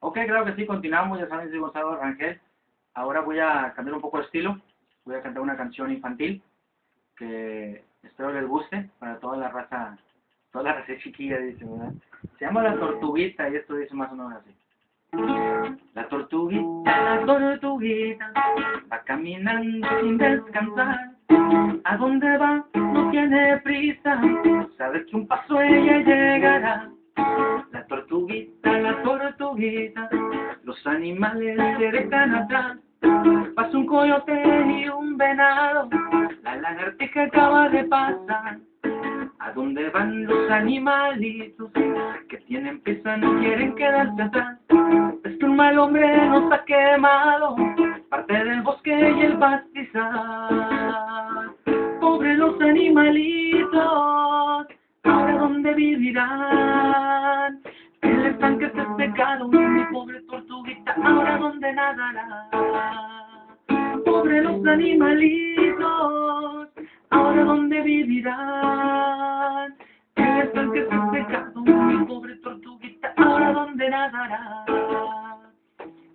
Ok, claro que sí, continuamos, ya saben, soy Gonzalo Rangel. Ahora voy a cambiar un poco de estilo, voy a cantar una canción infantil que espero les guste para toda la raza, toda la raza chiquilla, dice, ¿verdad? Se llama La Tortuguita y esto dice más o menos así. La tortuguita, la tortuguita, va caminando sin descansar. ¿A dónde va? No tiene prisa, sabe que un paso ella llegará. La tortuguita, la tortuguita, los animales se dejan atrás. Pasa un coyote y un venado, la lagartija acaba de pasar. ¿A dónde van los animalitos que tienen prisa, no quieren quedarse atrás? Es que un mal hombre nos ha quemado parte del bosque y el pastizal. Pobre los animalitos, ¿ahora dónde vivirán? El estanque ha secado, mi pobre tortuguita, ¿ahora dónde nadará? Pobre los animalitos, ¿ahora dónde vivirán? El estanque ha secado, mi pobre tortuguita, ¿ahora dónde nadará?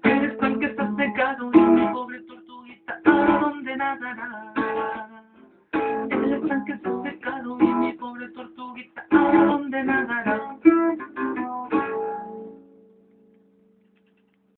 El estanque ha secado, mi pobre tortuguita, ¿ahora dónde nadará? El estanque ha secado y mi pobre tortuguita, ¿ahora?